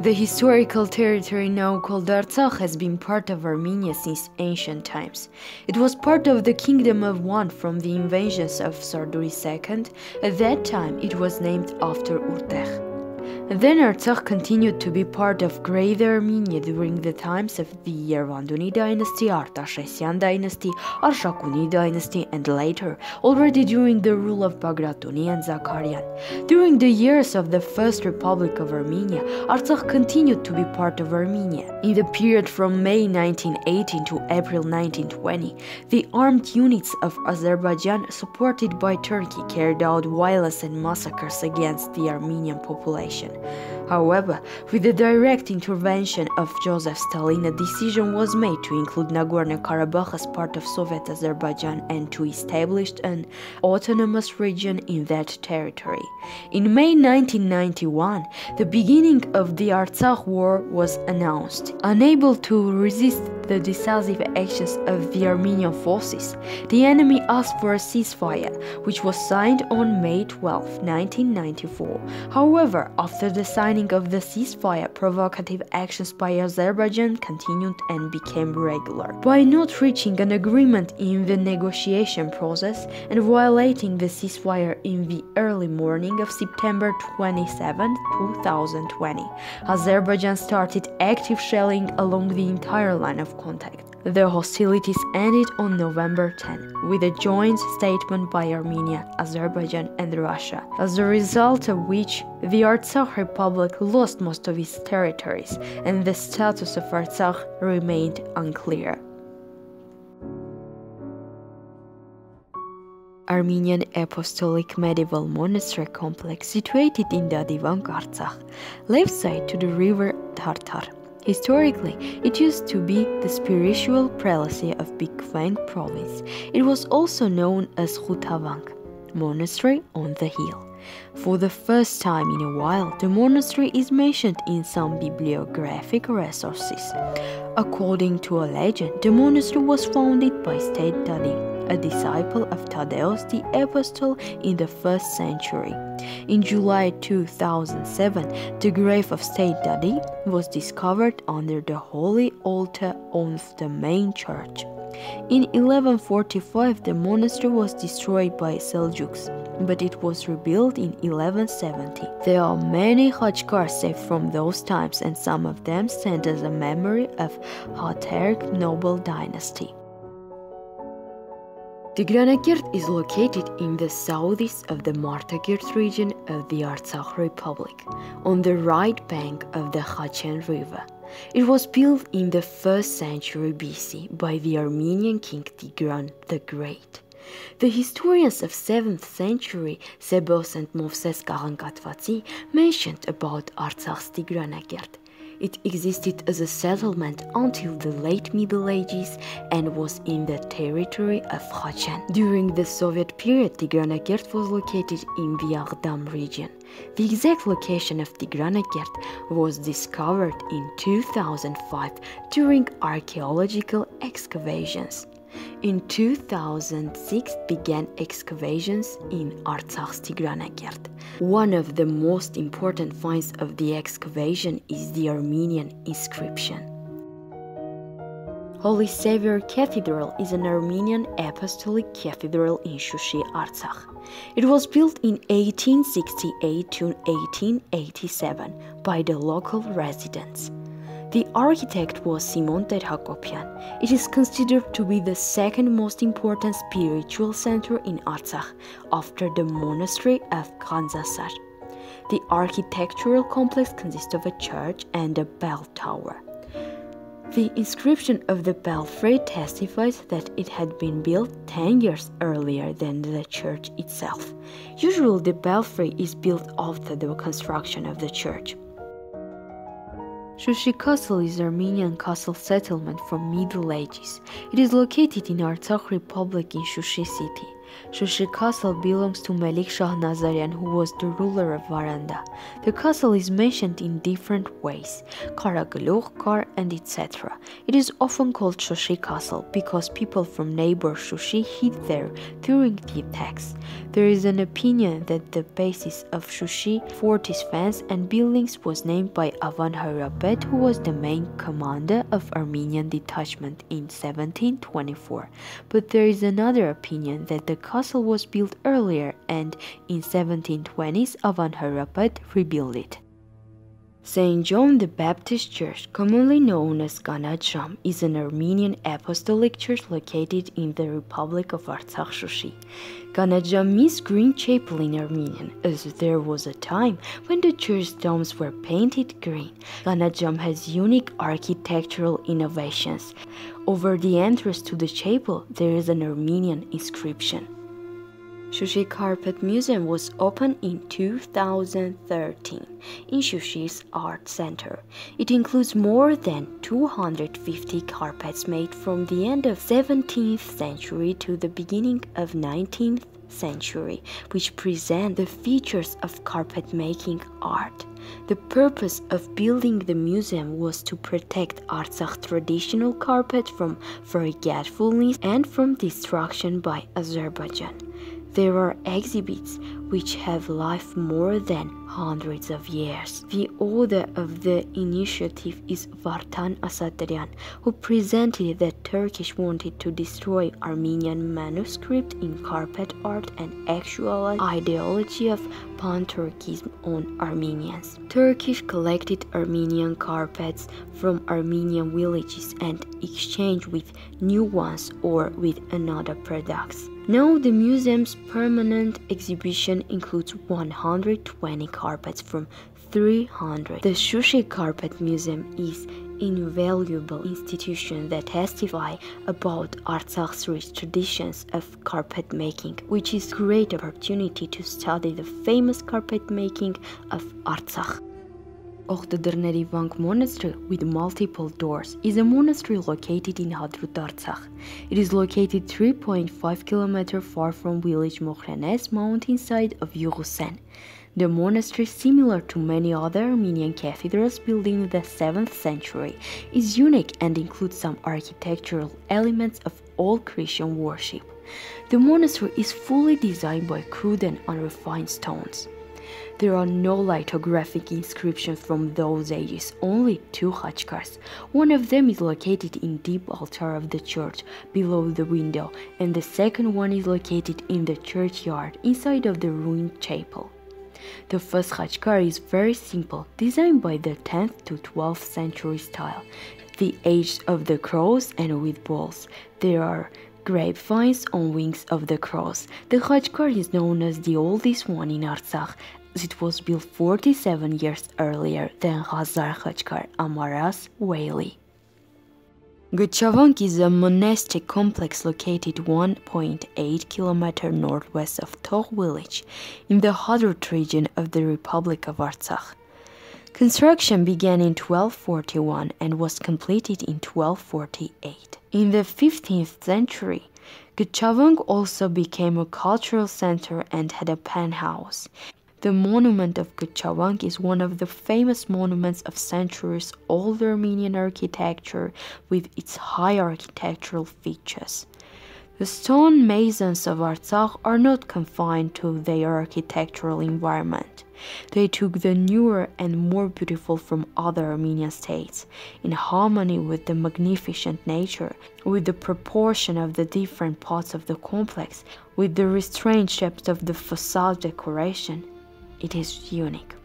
The historical territory now called Artsakh has been part of Armenia since ancient times. It was part of the Kingdom of Van from the invasions of Sarduri II. At that time, it was named after Urtekh. Then Artsakh continued to be part of Greater Armenia during the times of the Yervanduni dynasty, Artashes dynasty, Arshakuni dynasty, and later, already during the rule of Bagratuni and Zakarian. During the years of the First Republic of Armenia, Artsakh continued to be part of Armenia. In the period from May 1918 to April 1920, the armed units of Azerbaijan, supported by Turkey, carried out violence and massacres against the Armenian population. However, with the direct intervention of Joseph Stalin, a decision was made to include Nagorno-Karabakh as part of Soviet Azerbaijan and to establish an autonomous region in that territory. In May 1991, the beginning of the Artsakh War was announced. Unable to resist the decisive actions of the Armenian forces, the enemy asked for a ceasefire, which was signed on May 12, 1994. However, after the signing of the ceasefire, provocative actions by Azerbaijan continued and became regular. By not reaching an agreement in the negotiation process and violating the ceasefire in the early morning of September 27, 2020, Azerbaijan started active shelling along the entire line of contact. The hostilities ended on November 10 with a joint statement by Armenia, Azerbaijan, and Russia, as a result of which the Artsakh Republic lost most of its territories and the status of Artsakh remained unclear. Armenian Apostolic Medieval Monastery complex situated in the Dadivank Artsakh, left side to the river Tartar. Historically, it used to be the spiritual prelacy of Bikvang province. It was also known as Khutavank, monastery on the hill. For the first time in a while, the monastery is mentioned in some bibliographic resources. According to a legend, the monastery was founded by Saint Dadi, a disciple of Thaddeus the Apostle in the 1st century. In July 2007, the grave of Saint Dadi was discovered under the holy altar of the main church. In 1145, the monastery was destroyed by Seljuks, but it was rebuilt in 1170. There are many Khachkars saved from those times, and some of them stand as a memory of Haterk noble dynasty. Tigranakert is located in the southeast of the Martakert region of the Artsakh Republic, on the right bank of the Khachen River. It was built in the 1st century BC by the Armenian king Tigran the Great. The historians of 7th century Sebeos and Movses Kagankatvatsi mentioned about Artsakh's Tigranakert it existed as a settlement until the late Middle Ages and was in the territory of Khachen. During the Soviet period, Tigranakert was located in the Aghdam region. The exact location of Tigranakert was discovered in 2005 during archaeological excavations. In 2006 began excavations in Artsakh's Tigranakert. One of the most important finds of the excavation is the Armenian inscription. Holy Savior Cathedral is an Armenian apostolic cathedral in Shushi, Artsakh. It was built in 1868 to 1887 by the local residents. The architect was Simon Terhakopian. It is considered to be the second most important spiritual center in Artsakh after the monastery of Gandzasar. The architectural complex consists of a church and a bell tower. The inscription of the belfry testifies that it had been built 10 years earlier than the church itself. Usually, the belfry is built after the construction of the church. Shushi Castle is Armenian castle settlement from Middle Ages. It is located in Artsakh Republic in Shushi city. Shushi Castle belongs to Melik Shah Nazarian, who was the ruler of Varanda. The castle is mentioned in different ways, Karaguluh, Kar, and etc. It is often called Shushi Castle because people from neighbor Shushi hid there during the attacks. There is an opinion that the basis of Shushi fort's fence and buildings was named by Avan Hayrabat, who was the main commander of Armenian detachment in 1724. But there is another opinion that the castle was built earlier and in 1720s Avan Hayrabat rebuilt it. St. John the Baptist Church, commonly known as Ganat is an Armenian apostolic church located in the Republic of Artsakh Shushi. Ganat means green chapel in Armenian, as there was a time when the church domes were painted green. Ganat has unique architectural innovations. Over the entrance to the chapel, there is an Armenian inscription. Shushi Carpet Museum was opened in 2013 in Shushi's Art Center. It includes more than 250 carpets made from the end of 17th century to the beginning of 19th century, which present the features of carpet making art. The purpose of building the museum was to protect Artsakh traditional carpet from forgetfulness and from destruction by Azerbaijan. There are exhibits which have life more than hundreds of years. The author of the initiative is Vartan Asatryan, who presented that Turkish wanted to destroy Armenian manuscript in carpet art and actual ideology of pan-Turkism on Armenians. Turkish collected Armenian carpets from Armenian villages and exchanged with new ones or with another products. Now the museum's permanent exhibition includes 120 carpets from 300. The Shushi Carpet Museum is an invaluable institution that testify about Artsakh's rich traditions of carpet making, which is great opportunity to study the famous carpet making of Artsakh. Ochtadrneri Vank Monastery with multiple doors is a monastery located in Hadrut Artsakh. It is located 3.5 km far from village Mokhrenes mountainside of Yugusen. The monastery, similar to many other Armenian cathedrals built in the 7th century, is unique and includes some architectural elements of all Christian worship. The monastery is fully designed by crude and unrefined stones. There are no lithographic inscriptions from those ages, only two khachkars. One of them is located in deep altar of the church below the window, and the second one is located in the churchyard inside of the ruined chapel. The first khachkar is very simple, designed by the 10th to 12th century style. The age of the cross and with balls. There are grapevines on wings of the cross. The khachkar is known as the oldest one in Artsakh it was built 47 years earlier than Hazar Khachkar Amaras Whaley. Gchavank is a monastic complex located 1.8 km northwest of Togh village in the Hadrut region of the Republic of Artsakh. Construction began in 1241 and was completed in 1248. In the 15th century, Gchavank also became a cultural center and had a penthouse. The monument of Gchavank is one of the famous monuments of centuries old Armenian architecture with its high architectural features. The stone masons of Artsakh are not confined to their architectural environment. They took the newer and more beautiful from other Armenian states, in harmony with the magnificent nature, with the proportion of the different parts of the complex, with the restrained shapes of the facade decoration, it is unique.